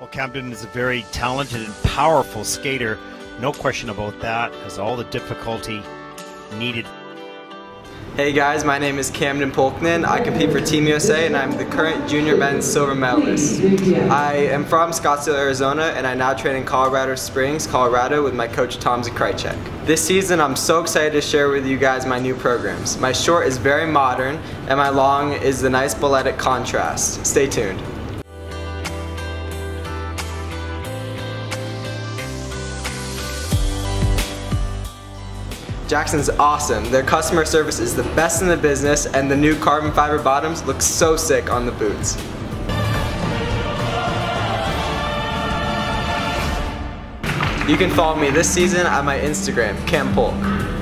Well, Camden is a very talented and powerful skater. No question about that. Has all the difficulty needed. Hey guys, my name is Camden Pulkinen. I compete for Team USA and I'm the current junior men's silver medalist. I am from Scottsdale, Arizona and I now train in Colorado Springs, Colorado with my coach Tom Zakrajsek. This season I'm so excited to share with you guys my new programs. My short is very modern and my long is the nice balletic contrast. Stay tuned. Jackson's awesome. Their customer service is the best in the business and the new carbon fiber bottoms look so sick on the boots. You can follow me this season on my Instagram, Cam Polk.